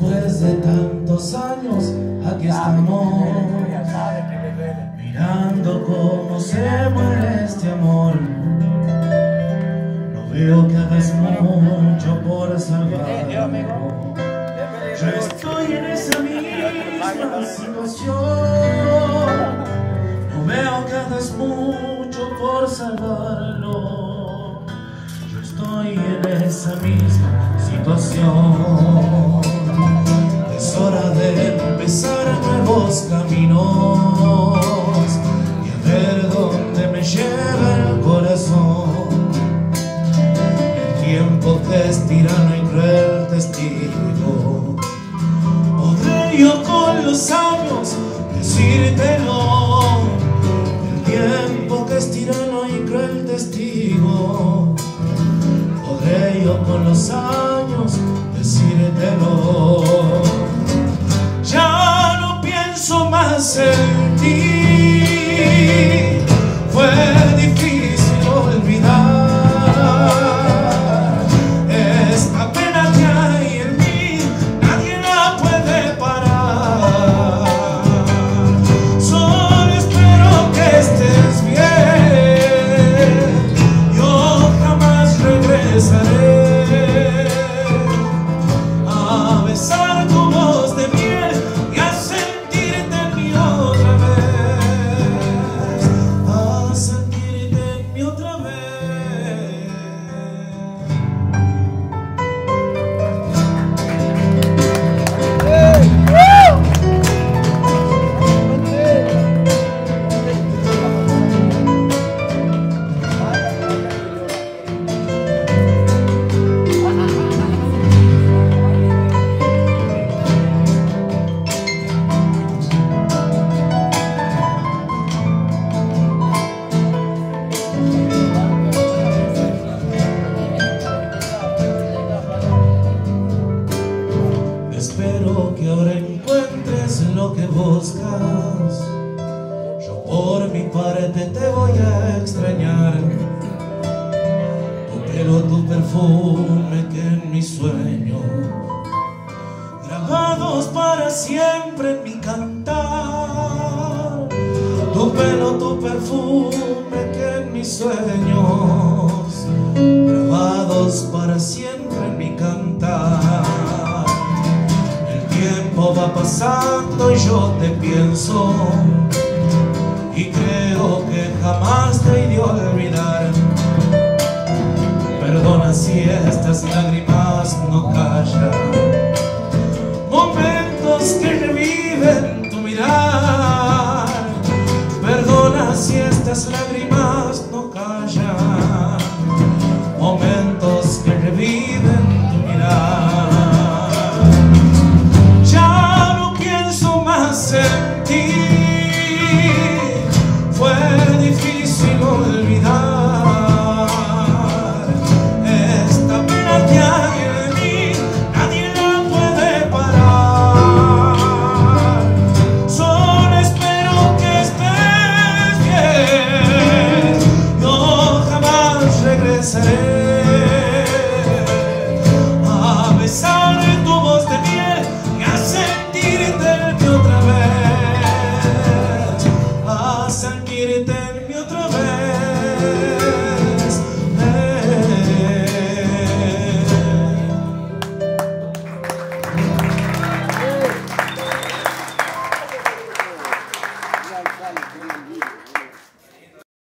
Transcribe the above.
Después de tantos años, aquí estamos. Mirando cómo se muere este amor. No veo que hagas mucho por salvarlo. Yo estoy en esa misma situación. No veo que hagas mucho por salvarlo. Yo estoy en esa misma situación. Empezar nuevos caminos y a ver dónde me lleva el corazón. El tiempo que es tirano y cruel testigo. Podré yo con los años decírtelo. El tiempo que es tirano y cruel testigo. Podré yo con los años Yo por mi parte te voy a extrañar. Tu pelo, tu perfume que en mi sueño. Grabados para siempre en mi cantar. Tu pelo, tu perfume que en mis sueños. Grabados para siempre en mi cantar. Pasando y yo te pienso y creo que jamás te he de olvidar. Perdona si estas lágrimas no callan, momentos que reviven tu mirar. Perdona si estas lágrimas